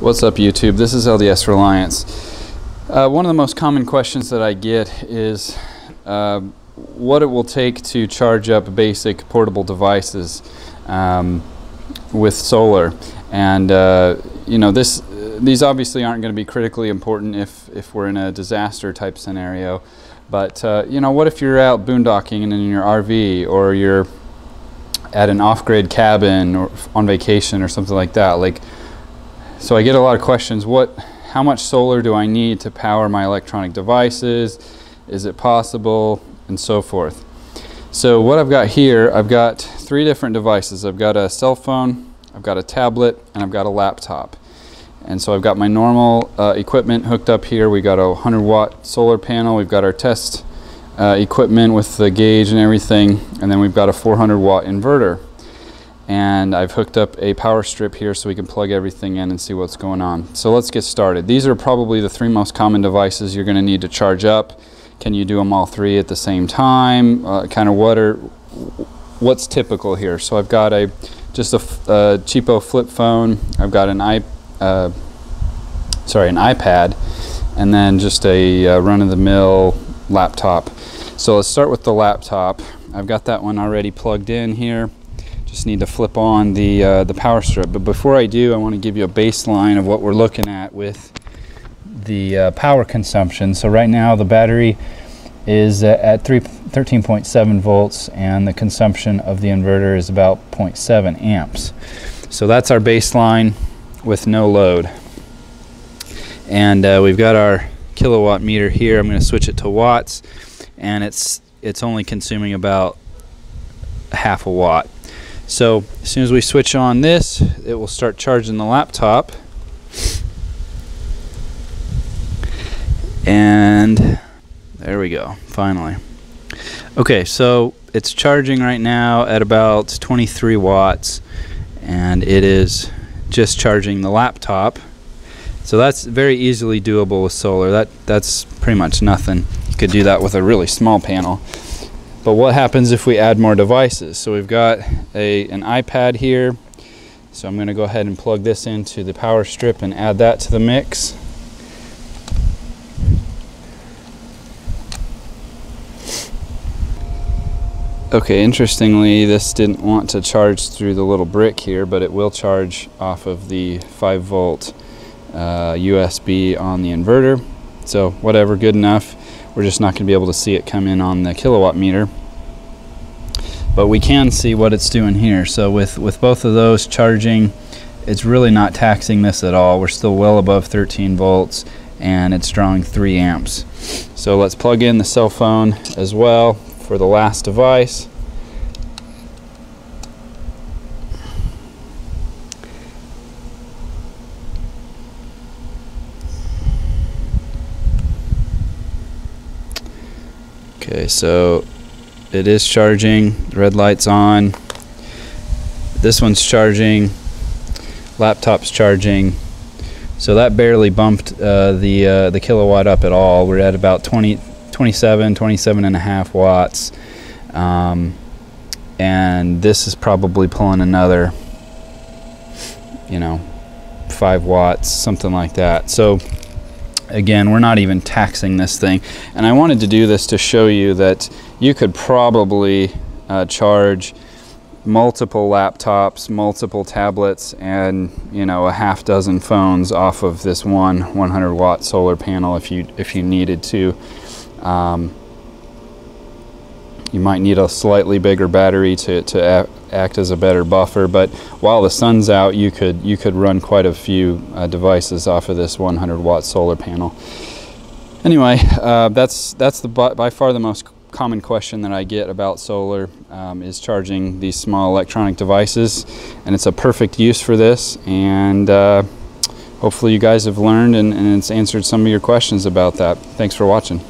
What's up YouTube? This is LDS Reliance. Uh, one of the most common questions that I get is uh, what it will take to charge up basic portable devices um, with solar. And uh, you know, this, these obviously aren't going to be critically important if, if we're in a disaster type scenario. But uh, you know, what if you're out boondocking and in your RV or you're at an off-grid cabin or on vacation or something like that? Like, so I get a lot of questions. What, how much solar do I need to power my electronic devices? Is it possible? And so forth. So what I've got here, I've got three different devices. I've got a cell phone, I've got a tablet, and I've got a laptop. And so I've got my normal uh, equipment hooked up here. We've got a 100 watt solar panel. We've got our test uh, equipment with the gauge and everything. And then we've got a 400 watt inverter and I've hooked up a power strip here so we can plug everything in and see what's going on. So let's get started. These are probably the three most common devices you're going to need to charge up. Can you do them all three at the same time? Uh, kind of what are what's typical here? So I've got a just a, a cheapo flip phone. I've got an i uh, sorry an iPad, and then just a uh, run-of-the-mill laptop. So let's start with the laptop. I've got that one already plugged in here just need to flip on the, uh, the power strip. But before I do, I want to give you a baseline of what we're looking at with the uh, power consumption. So right now the battery is uh, at 13.7 volts and the consumption of the inverter is about 0.7 amps. So that's our baseline with no load. And uh, we've got our kilowatt meter here. I'm going to switch it to watts and it's it's only consuming about half a watt. So as soon as we switch on this, it will start charging the laptop. And there we go, finally. Okay, so it's charging right now at about 23 watts and it is just charging the laptop. So that's very easily doable with solar. That that's pretty much nothing. You could do that with a really small panel. But what happens if we add more devices? So we've got a, an iPad here. So I'm going to go ahead and plug this into the power strip and add that to the mix. Okay, interestingly, this didn't want to charge through the little brick here, but it will charge off of the 5 volt uh, USB on the inverter. So whatever, good enough. We're just not going to be able to see it come in on the kilowatt meter. But we can see what it's doing here. So with, with both of those charging, it's really not taxing this at all. We're still well above 13 volts and it's drawing 3 amps. So let's plug in the cell phone as well for the last device. Okay, so it is charging. Red light's on. This one's charging. Laptop's charging. So that barely bumped uh, the uh, the kilowatt up at all. We're at about 20, 27, 27 and a half watts. Um, and this is probably pulling another, you know, five watts, something like that. So again, we're not even taxing this thing. And I wanted to do this to show you that you could probably uh, charge multiple laptops, multiple tablets, and you know a half dozen phones off of this one 100 watt solar panel if you if you needed to. Um, you might need a slightly bigger battery to, to act as a better buffer, but while the sun's out, you could you could run quite a few uh, devices off of this 100 watt solar panel. Anyway, uh, that's that's the by far the most common question that I get about solar um, is charging these small electronic devices, and it's a perfect use for this. And uh, hopefully, you guys have learned and, and it's answered some of your questions about that. Thanks for watching.